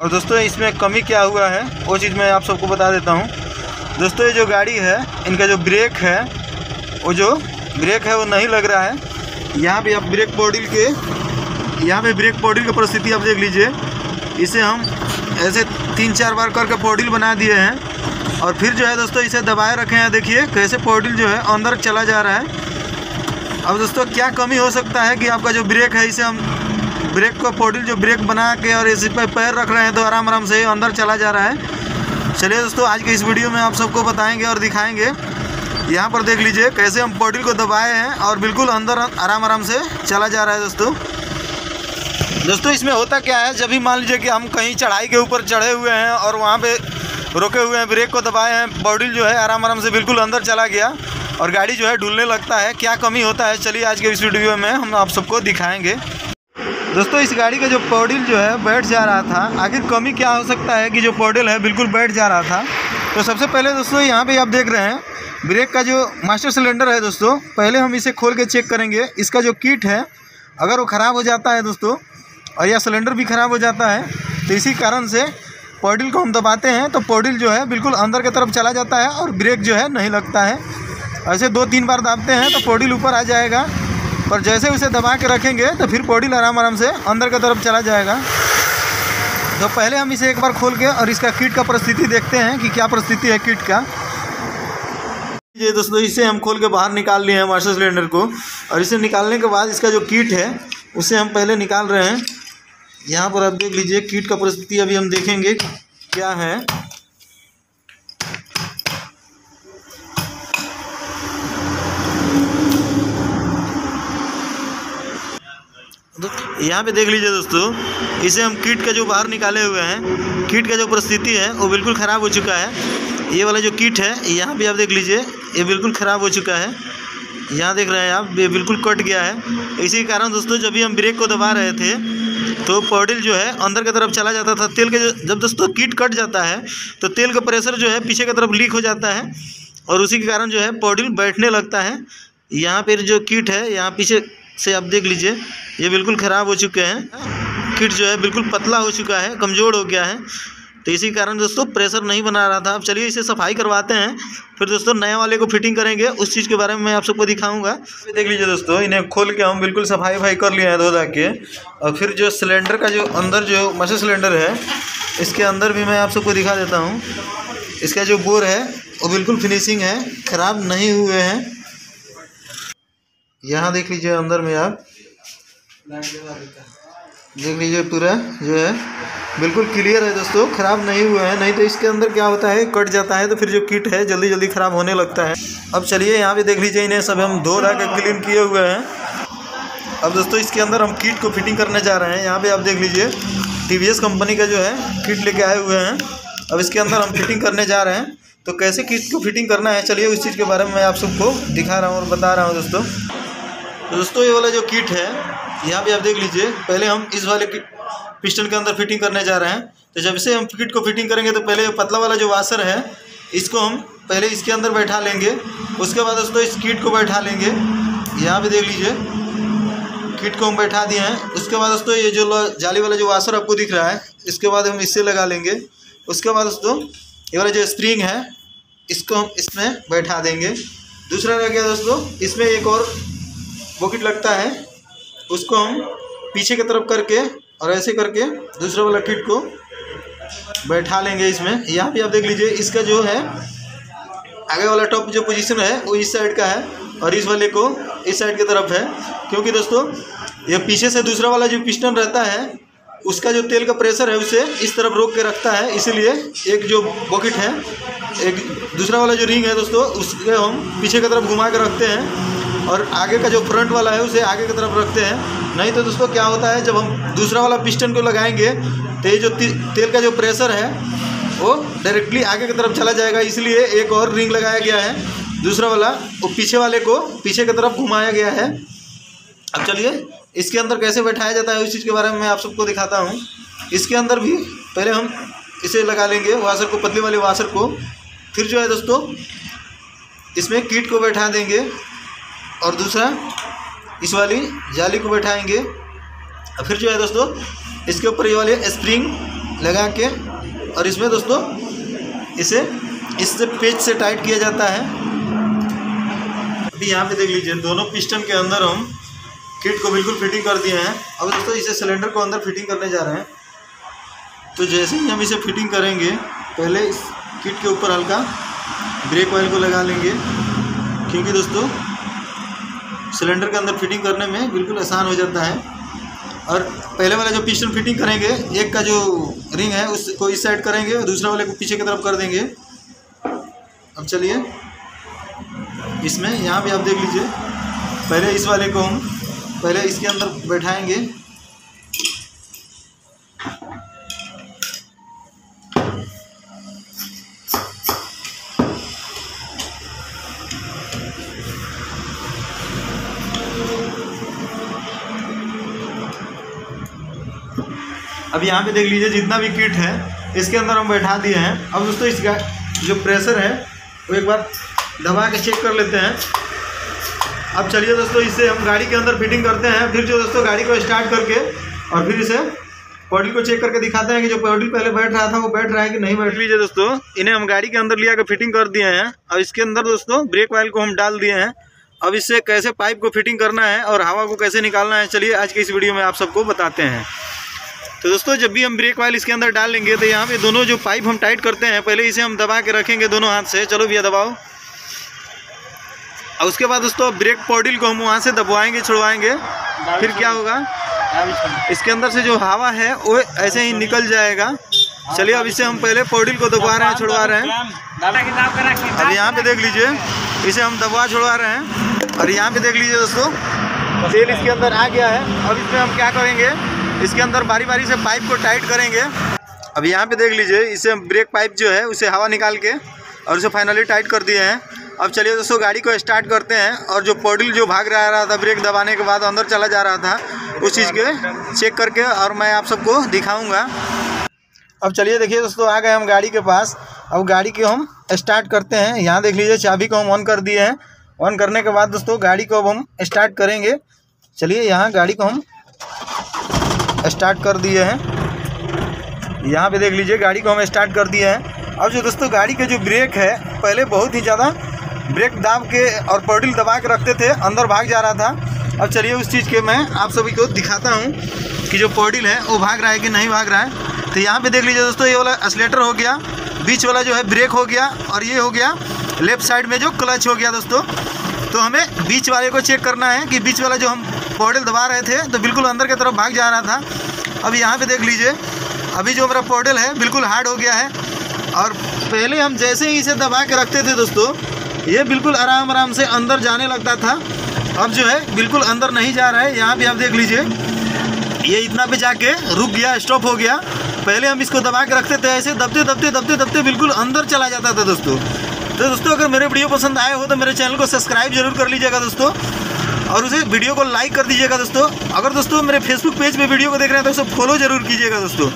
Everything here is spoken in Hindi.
और दोस्तों, इसमें कमी क्या हुआ है, वो चीज़ मैं आप सबको बता देता हूँ। दोस्तों, ये जो गाड़ी है, इनका जो ब्रेक है, वो जो ब्रेक है, वो नहीं लग रहा है। यहाँ पे आप ब्रेक बॉडिल के, यहाँ पे ब्रेक बॉडिल की परिस्थिति आप देख लीजिए। इसे हम ऐसे तीन चार बार करके पॉडिल बना दिए हैं। और फिर जो है दोस्तों, इसे दबाए रखे हैं। देखिए, कैसे पॉडिल जो है अंदर चला जा रहा है। अब दोस्तों, क्या कमी हो सकता है कि आपका जो ब्रेक है, इसे हम ब्रेक को पॉडिल जो ब्रेक बना के और इसी पर पैर रख रहे हैं तो आराम आराम से अंदर चला जा रहा है। चलिए दोस्तों, आज के इस वीडियो में आप सबको बताएँगे और दिखाएँगे। यहाँ पर देख लीजिए कैसे हम पॉडिल को दबाए हैं और बिल्कुल अंदर आराम आराम से चला जा रहा है दोस्तों। दोस्तों, इसमें होता क्या है, जब भी मान लीजिए कि हम कहीं चढ़ाई के ऊपर चढ़े हुए हैं और वहाँ पे रुके हुए हैं, ब्रेक को दबाए हैं बॉडी जो है आराम आराम से बिल्कुल अंदर चला गया और गाड़ी जो है ढुलने लगता है। क्या कमी होता है, चलिए आज के इस वीडियो में हम आप सबको दिखाएँगे। दोस्तों, इस गाड़ी का जो पॉडिल जो है, बैठ जा रहा था। आखिर कमी क्या हो सकता है कि जो पॉडिल है, बिल्कुल बैठ जा रहा था। तो सबसे पहले दोस्तों, यहाँ पे आप देख रहे हैं, ब्रेक का जो मास्टर सिलेंडर है दोस्तों, पहले हम इसे खोल के चेक करेंगे। इसका जो किट है, अगर वो ख़राब हो जाता है दोस्तों, और यह सिलेंडर भी ख़राब हो जाता है तो इसी कारण से पॉडिल को हम दबाते हैं तो पॉडिल जो है, बिल्कुल अंदर की तरफ़ चला जाता है और ब्रेक जो है, नहीं लगता है। ऐसे दो तीन बार दाबते हैं तो पॉडिल ऊपर आ जाएगा। पर जैसे उसे दबा के रखेंगे तो फिर पॉडिल आराम आराम से अंदर की तरफ़ चला जाएगा। तो पहले हम इसे एक बार खोल के और इसका किट का परिस्थिति देखते हैं कि क्या परिस्थिति है किट का। ये दोस्तों, इसे हम खोल के बाहर निकाल लिए हैं मास्टर सिलेंडर को। और इसे निकालने के बाद इसका जो किट है, उसे हम पहले निकाल रहे हैं। यहाँ पर आप देख लीजिए, किट का परिस्थिति अभी हम देखेंगे क्या है। यहाँ पे देख लीजिए दोस्तों, इसे हम कीट का जो बाहर निकाले हुए हैं, कीट का जो परिस्थिति है, वो बिल्कुल ख़राब हो चुका है। ये वाला जो कीट है, यहाँ पे आप देख लीजिए, ये बिल्कुल ख़राब हो चुका है। यहाँ देख रहे हैं आप, ये बिल्कुल कट गया है। इसी कारण दोस्तों, जब भी हम ब्रेक को दबा रहे थे तो पॉडिल जो है, अंदर की तरफ़ चला जाता था। तेल के जब दोस्तों कीट कट जाता है तो तेल का प्रेशर जो है, पीछे की तरफ़ लीक हो जाता है और उसी के कारण जो है, पॉडिल बैठने लगता है। यहाँ पर जो कीट है, यहाँ पीछे से आप देख लीजिए, ये बिल्कुल ख़राब हो चुके हैं। किट जो है बिल्कुल पतला हो चुका है, कमज़ोर हो गया है। तो इसी कारण दोस्तों प्रेशर नहीं बना रहा था। अब चलिए इसे सफ़ाई करवाते हैं। फिर दोस्तों नए वाले को फिटिंग करेंगे, उस चीज़ के बारे में मैं आप सबको दिखाऊँगा। देख लीजिए दोस्तों, इन्हें खोल के हम बिल्कुल सफ़ाई वफाई कर लिए हैं धो धा के और फिर जो सिलेंडर का जो अंदर जो मशे सिलेंडर है, इसके अंदर भी मैं आप सबको दिखा देता हूँ। इसका जो बोर है, वो बिल्कुल फिनिशिंग है, ख़राब नहीं हुए हैं। यहाँ देख लीजिए अंदर में आप। देख लीजिए पूरा जो है। बिल्कुल क्लियर है दोस्तों, ख़राब नहीं हुआ है। नहीं तो इसके अंदर क्या होता है, कट जाता है तो फिर जो किट है जल्दी जल्दी ख़राब होने लगता है। अब चलिए, यहाँ पे देख लीजिए इन्हें सब हम धो धा के क्लीन किए हुए हैं। अब दोस्तों, इसके अंदर हम किट को फिटिंग करने जा रहे हैं। यहाँ पर आप देख लीजिए टीवीएस कंपनी का जो है किट लेके आए हुए हैं। अब इसके अंदर हम फिटिंग करने जा रहे हैं। तो कैसे किट को फिटिंग करना है, चलिए उस चीज़ के बारे में मैं आप सबको दिखा रहा हूँ और बता रहा हूँ दोस्तों। तो दोस्तों, ये वाला जो किट है, यहाँ पे आप देख लीजिए, पहले हम इस वाले पिस्टन के अंदर फिटिंग करने जा रहे हैं। तो जब से हम किट को फिटिंग करेंगे तो पहले पतला वाला जो वाशर है, इसको हम पहले इसके अंदर बैठा लेंगे। उसके बाद दोस्तों, इस किट को बैठा लेंगे। यहाँ पे देख लीजिए किट को हम बैठा दिए हैं। उसके बाद दोस्तों, ये जो जाली वाला जो वाशर आपको दिख रहा है, इसके बाद हम इससे लगा लेंगे। उसके बाद दोस्तों, ये वाला जो स्प्रिंग है, इसको हम इसमें बैठा देंगे। दूसरा रह गया दोस्तों, इसमें एक और बॉकेट लगता है, उसको हम पीछे की तरफ़ करके और ऐसे करके दूसरे वाला किट को बैठा लेंगे इसमें। यहाँ पे आप देख लीजिए, इसका जो है, आगे वाला टॉप जो पोजीशन है, वो इस साइड का है और इस वाले को इस साइड की तरफ़ है। क्योंकि दोस्तों, ये पीछे से दूसरा वाला जो पिस्टन रहता है, उसका जो तेल का प्रेशर है, उसे इस तरफ़ रोक के रखता है। इसीलिए एक जो बॉकेट है, एक दूसरा वाला जो रिंग है दोस्तों, उसके हम पीछे की तरफ़ घुमा के रखते हैं। और आगे का जो फ्रंट वाला है, उसे आगे की तरफ़ रखते हैं। नहीं तो दोस्तों, क्या होता है, जब हम दूसरा वाला पिस्टन को लगाएँगे तो ये जो तेल का जो प्रेशर है, वो डायरेक्टली आगे की तरफ़ चला जाएगा। इसलिए एक और रिंग लगाया गया है, दूसरा वाला, वो पीछे वाले को पीछे की तरफ़ घुमाया गया है। अब चलिए, इसके अंदर कैसे बैठाया जाता है, उस चीज़ के बारे में मैं आप सबको दिखाता हूँ। इसके अंदर भी पहले हम इसे लगा लेंगे वाशर को, पतली वाले वाशर को। फिर जो है दोस्तों, इसमें कीट को बैठा देंगे। और दूसरा, इस वाली जाली को बैठाएँगे। और फिर जो है दोस्तों, इसके ऊपर ये वाली स्प्रिंग लगा के, और इसमें दोस्तों, इसे इससे पेज से टाइट किया जाता है। अभी यहाँ पे देख लीजिए, दोनों पिस्टन के अंदर हम किट को बिल्कुल फिटिंग कर दिए हैं। अब दोस्तों, इसे सिलेंडर को अंदर फिटिंग करने जा रहे हैं। तो जैसे ही हम इसे फिटिंग करेंगे, पहले इस किट के ऊपर हल्का ब्रेक ऑयल को लगा लेंगे। क्योंकि दोस्तों सिलेंडर के अंदर फिटिंग करने में बिल्कुल आसान हो जाता है। और पहले वाला जो पिस्टन फिटिंग करेंगे, एक का जो रिंग है, उसको इस साइड करेंगे और दूसरा वाले को पीछे की तरफ़ कर देंगे। अब चलिए। इसमें यहाँ भी आप देख लीजिए। पहले इस वाले को हम, पहले इसके अंदर बैठाएँगे। अब यहाँ पे देख लीजिए जितना भी किट है, इसके अंदर हम बैठा दिए हैं। अब दोस्तों इसका जो प्रेशर है, वो एक बार दबा के चेक कर लेते हैं। अब चलिए दोस्तों, इसे हम गाड़ी के अंदर फिटिंग करते हैं। फिर जो दोस्तों गाड़ी को स्टार्ट करके और फिर इसे पॉडल को चेक करके दिखाते हैं कि जो पॉडल पहले बैठ रहा था, वो बैठ रहा है कि नहीं बैठ लीजिए दोस्तों, इन्हें हम गाड़ी के अंदर लिया कर फिटिंग कर दिए हैं। और इसके अंदर दोस्तों ब्रेक ऑयल को हम डाल दिए हैं। अब इससे कैसे पाइप को फिटिंग करना है और हवा को कैसे निकालना है, चलिए आज की इस वीडियो में आप सबको बताते हैं। तो दोस्तों, जब भी हम ब्रेक वाइल इसके अंदर डाल लेंगे तो यहाँ पे दोनों जो पाइप हम टाइट करते हैं, पहले इसे हम दबा के रखेंगे दोनों हाथ से। चलो भैया, दबाओ। और उसके बाद दोस्तों ब्रेक पॉडिल को हम वहाँ से दबवाएँगे, छुड़वाएँगे। फिर क्या होगा? इसके अंदर से जो हवा है, वो ऐसे ही निकल जाएगा। चलिए, अब इसे हम पहले पॉडिल को दबा रहे हैं, छुड़वा रहे हैं। अब यहाँ पे देख लीजिए, इसे हम दबवा, छुड़वा रहे हैं। और यहाँ पे देख लीजिए दोस्तों, तेल इसके अंदर आ गया है। अब इसमें हम क्या करेंगे? इसके अंदर बारी बारी से पाइप को टाइट करेंगे। अब यहाँ पे देख लीजिए, इसे ब्रेक पाइप जो है, उसे हवा निकाल के और उसे फाइनली टाइट कर दिए हैं। अब चलिए दोस्तों, गाड़ी को स्टार्ट करते हैं और जो पॉडल जो भाग रहा रहा था ब्रेक दबाने के बाद अंदर चला जा रहा था, उस चीज़ के चेक करके और मैं आप सबको दिखाऊँगा। अब चलिए देखिए दोस्तों, आ गए हम गाड़ी के पास। अब गाड़ी को हम स्टार्ट करते हैं। यहाँ देख लीजिए, चाबी को हम ऑन कर दिए हैं। ऑन करने के बाद दोस्तों, गाड़ी को अब हम स्टार्ट करेंगे। चलिए यहाँ गाड़ी को हम स्टार्ट कर दिए हैं। यहाँ पे देख लीजिए, गाड़ी को हम स्टार्ट कर दिए हैं। अब जो दोस्तों, गाड़ी के जो ब्रेक है, पहले बहुत ही ज़्यादा ब्रेक दाब के और पॉडल दबा के रखते थे, अंदर भाग जा रहा था। अब चलिए उस चीज़ के मैं आप सभी को दिखाता हूँ कि जो पॉडल है, वो भाग रहा है कि नहीं भाग रहा है। तो यहाँ पे देख लीजिए दोस्तों, ये वाला असलेटर हो गया, बीच वाला जो है ब्रेक हो गया और ये हो गया लेफ़्ट साइड में जो क्लच हो गया दोस्तों। तो हमें बीच वाले को चेक करना है कि बीच वाला जो हम पॉडल दबा रहे थे तो बिल्कुल अंदर की तरफ़ भाग जा रहा था। अब यहाँ पे देख लीजिए, अभी जो मेरा पॉडल है, बिल्कुल हार्ड हो गया है। और पहले हम जैसे ही इसे दबा के रखते थे दोस्तों, ये बिल्कुल आराम आराम से अंदर जाने लगता था। अब जो है, बिल्कुल अंदर नहीं जा रहा है। यहाँ भी आप देख लीजिए, ये इतना पे जाके रुक गया स्टॉप हो गया। पहले हम इसको दबा के रखते थे, ऐसे दबते दबते दबते दबते बिल्कुल अंदर चला जाता था दोस्तों। तो दोस्तों, अगर मेरे वीडियो पसंद आए हो तो मेरे चैनल को सब्सक्राइब ज़रूर कर लीजिएगा दोस्तों। और उसे वीडियो को लाइक कर दीजिएगा दोस्तों। अगर दोस्तों मेरे फेसबुक पेज पे वीडियो को देख रहे हैं तो उसे फॉलो ज़रूर कीजिएगा दोस्तों।